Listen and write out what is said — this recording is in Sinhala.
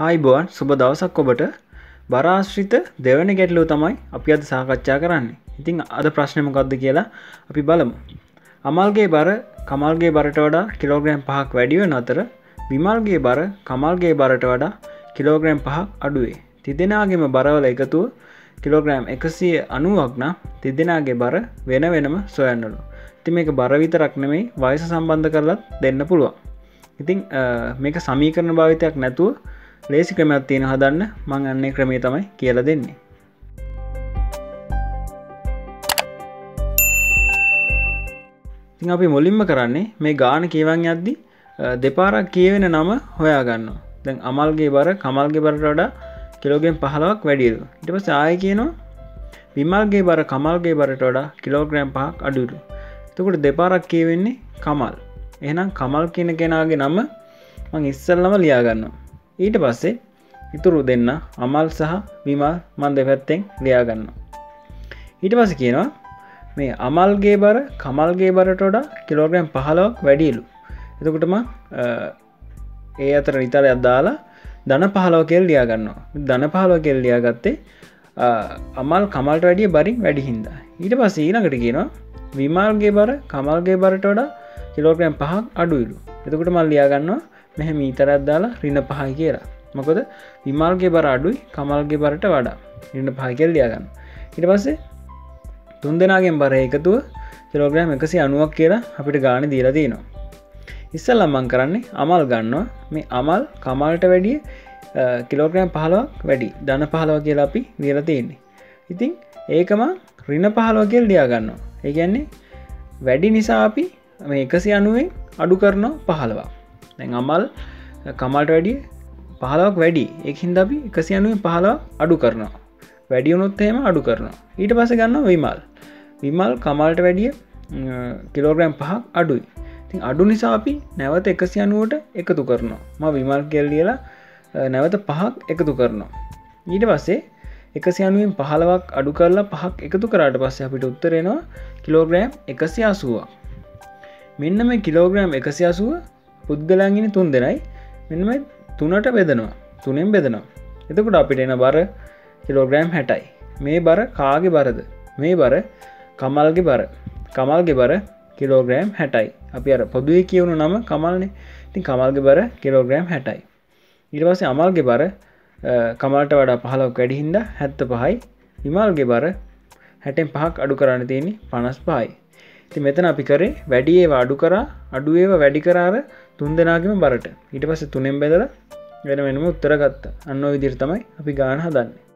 හයිබෝන් සුබ දවසක් ඔබට. බරාශ්‍රිත දෙවන ගැටලෝ තමයි අපි අද සාකච්ඡා කරන්න. ඉතිං අද ප්‍රශ්නමකක්ද කියලා අපි බලමු. අමල්ගේ බර කමල්ගේ බරට වඩා කිලෝග්‍රෑම් පහක් වැඩිුව අතර විමල්ගේ බර කමල්ගේ බරට වඩා කිලෝග්‍රෑම් පහක් අඩුවේ තිදෙනගේම බරවල එකතුව කිලෝග්‍රෑම් එකසිය අනුවක්න තිදෙනගේ බර වෙන වෙනම සොයන්නලු. ති මේක බරවිතරක් නෙමෙයි වයස සම්බන්ධ කරලත් දෙන්න පුළුවන්. ඉතිං මේක සමීකරණ භාවිතයක් නැතුව ලේසි ක්‍රමයක් තියෙන හදන්න මං අන්නේ ක්‍රමේ තමයි කියල දෙන්නේ. ඉතින් අපි මුලින්ම කරන්නේ මේ ගාන කියවන් යද්දි දෙපාරක් කියවෙන නම හොයාගන්න දැන් අමල්ගේ බර කමල්ගේ බරට වඩා කිලෝගෙන් පහලවක් වැඩියරු ඉට පස ආය කියනවා විමල්ගේ බර කමල්ගේ බරට වඩා කිලෝග්‍රෑම් පහක් අඩුරු තකොට දෙපාරක් කියවෙන්නේ කමල්. එහනම් කමල් කියන කෙනගේ නම මං ඉස්සල්ලම ලියාගන්න ඊට පස්සේ ඉතුරු දෙන්න අමල් සහ විමල් මන් දෙපැත්තෙන් ලියාගන්න. ඊට පස කියනවා මේ අමල්ගේ බර කමල්ගේ බරට වඩා කිලෝග්‍රම් පහලවක් වැඩියලු. එතකොටම ඒ අතර නිතර අද්දාලා දන පහලව කෙල් ලියාගන්නවා. දන පහලව කෙල් ලියාගත්තේ අමල් කමල්ට වැඩිය බරින් වැඩිහින්ද ඊට පස්ස ඊනකට කියනවා විමල්ගේ බර කමල්ගේ බරට වඩා කිලෝග්‍රම් පහක් අඩුයිලු. එතකොට මල් ලියාගන්නවා මෙහ මීතරත් දාලා රින්න පහයි කියලා. මොකොද විමල්ගේ බර අඩුයි කමල්ගේ බරට වඩා. ඉන්න පහකෙල් ලියාගන්න. ඉට පස්සේ තුන් දෙනාගෙන් බර එකතුව කිලෝග්‍රෑම් එකසි අනුවක් කියලා අපිට ගාන දීලා දීනවා ඉස්සල් අම්මන් කරන්නේ අමල් ගන්නවා. මේ අමල් කමල්ට වැඩිය කිලෝග්‍රෑම් පහලවක් වැඩි. දන පහලව කියලා අපි දීලා තියෙන්නේ. ඉතිං ඒකම රින පහලවකෙල් ලියාගන්නවා. ඒගැන්නේ වැඩි නිසා අපි මේ එකසි අනුවෙන් අඩු කරනවා පහලවා දැන් අමල් කමල්ට වැඩිය පහලක් වැඩි. එහින්ද අපි එකසි අනුවෙන් පහලා අඩු කරනවා. වැඩියුණොත් එහෙම අඩු කරනවා. ඊට පස ගන්න විමල්. විමල් කමල්ට වැඩිය කිලෝග්‍රම් පහක් අඩුයි. තින් අඩු නිසා අපි නැවත එකසි අනුවට එකතු කරනවා. ම විමල් කෙල් කියලා නැවත පහක් එකතු කරනවා. ඊට පස්සේ එකසි අනුවෙන් පහලවක් අඩු කරලා පහක් එකතු කරට පස්සේ අපිට උත්තරෙනවා කිලෝග්‍රෑම් එකසි අසුවක් මෙන්න මේ කිලෝග්‍රෑම් එකසි අසුව පුද්ගලන්ගෙන තුන් දෙනයි මෙම තුනට බෙදනවා. තුනෙන් බෙදනවා. එතකොට අපිට එන බර කිලෝග්‍රෑම් හැටයි. මේ බර කාගේ බරද? මේ බර කමල්ගේ බර. කමල්ගේ බර කිලෝග්‍රෑම් හැටයි. අපි අර පොදුවේ කියවුණු නම කමල්නේ. ති කමල්ගේ බර කිලෝග්‍රෑම් හැටයි. ඉරිවස අමල්ගේ බර කමල්ට වඩා පහලක් වැඩිහින්ද හැත්ත පහයි. හිමල්ගේ බර හැටෙන් පහක් අඩු කරන්න තියෙන්නේ පනස් පහයි. ති මෙතන අපි කරේ වැඩියේ අඩු කරා අඩුවේව වැඩි කරාර තුන් දෙනාගම බරට. ඊට පස්ස තුනෙන් බෙදල වෙන වෙනම උත්තරගත්ත අන්න විදිර තමයි අපි ගාන හදන්නේ.